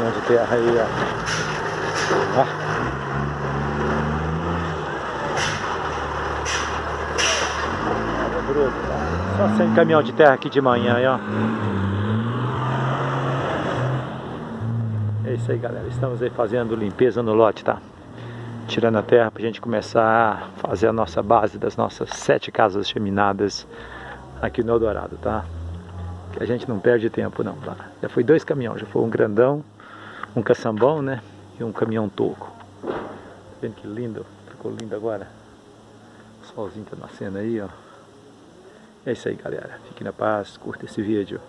caminhão de terra aí, ó. ó. Só sem caminhão de terra aqui de manhã, ó. É isso aí, galera. Estamos aí fazendo limpeza no lote, tá? Tirando a terra pra gente começar a fazer a nossa base das nossas sete casas geminadas aqui no Eldorado, tá? Que a gente não perde tempo não, tá? Já foi dois caminhões, já foi um grandão, um caçambão, né? E um caminhão toco. Tá vendo que lindo? Ficou lindo agora. O solzinho tá nascendo aí, ó. É isso aí, galera. Fique na paz, curta esse vídeo.